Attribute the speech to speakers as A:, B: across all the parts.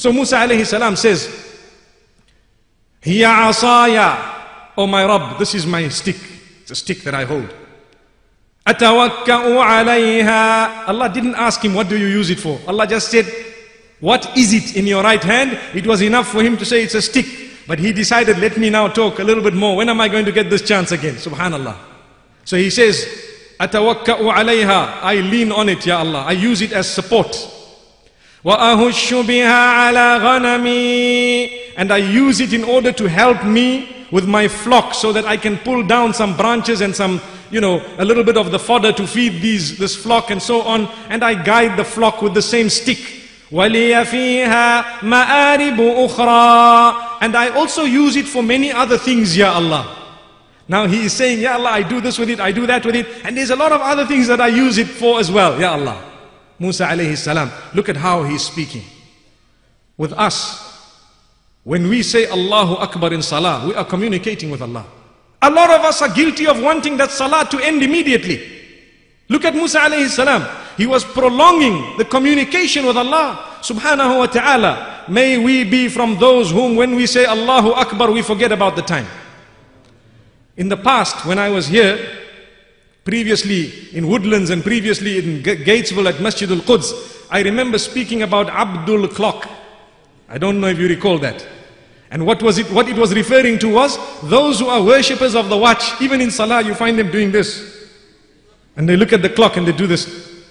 A: So Musa alayhi salam says, Hiya asaya. Oh my Rabb, this is my stick. It's a stick that I hold. Atawakka'u alayha. Allah didn't ask him, what do you use it for? Allah just said, what is it in your right hand? It was enough for him to say it's a stick. But he decided, let me now talk a little bit more. When am I going to get this chance again? Subhanallah. So he says, Atawakka'u alayha. I lean on it, Ya Allah. I use it as support. وَأَهُشُّ بِهَا عَلَى غَنَمِي And I use it in order to help me with my flock so that I can pull down some branches and some, you know, a little bit of the fodder to feed these, this flock and so on. And I guide the flock with the same stick. وَلِيَ فِيهَا مَآرِبُ أُخْرَى And I also use it for many other things, Ya Allah. Now he is saying, Ya Allah, I do this with it, I do that with it. And there's a lot of other things that I use it for as well, Ya Allah. Musa alayhi salam, look at how he's speaking. With us, when we say Allahu Akbar in Salah, we are communicating with Allah. A lot of us are guilty of wanting that Salah to end immediately. Look at Musa alayhi salam. He was prolonging the communication with Allah subhanahu wa ta'ala. May we be from those whom when we say Allahu Akbar, we forget about the time. In the past, when I was here, previously in Woodlands and previously in Gatesville at Masjid al-Quds, I remember speaking about Abdul Clock. I don't know if you recall that. And what was it, what it was referring to was those who are worshippers of the watch, even in Salah, you find them doing this. And they look at the clock and they do this.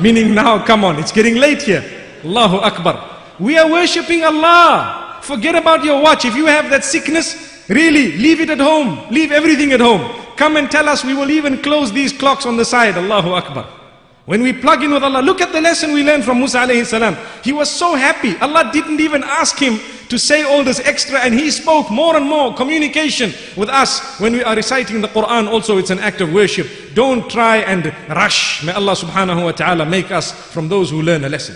A: Meaning now, come on, it's getting late here. Allahu Akbar. We are worshipping Allah. Forget about your watch. If you have that sickness, really, leave it at home. Leave everything at home. Come and tell us, we will even close these clocks on the side. Allahu Akbar. When we plug in with Allah, look at the lesson we learned from Musa alayhi salam. He was so happy. Allah didn't even ask him to say all this extra and he spoke more and more communication with us when we are reciting the Quran also it's an act of worship don't try and rush may Allah subhanahu wa ta'ala make us from those who learn a lesson